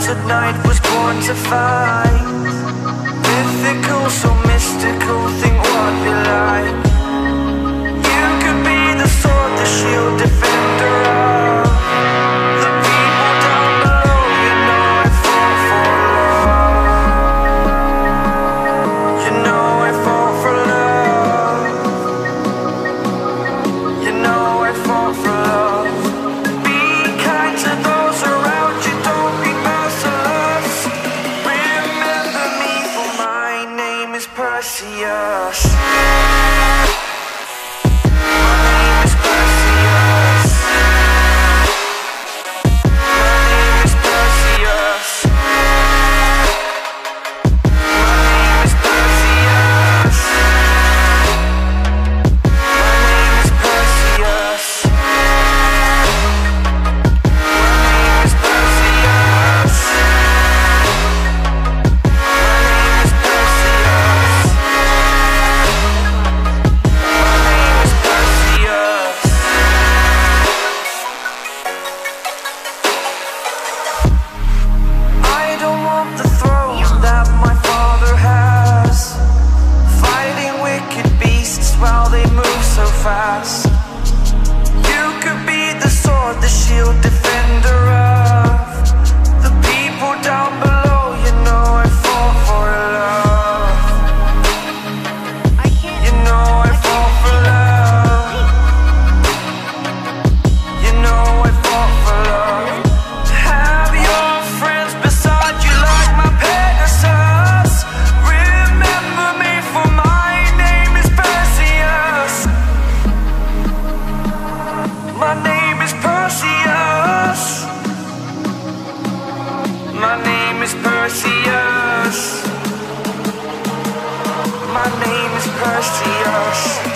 tonight was born to fight Mythical, so I see us. fast. Perseus. My name is Perseus.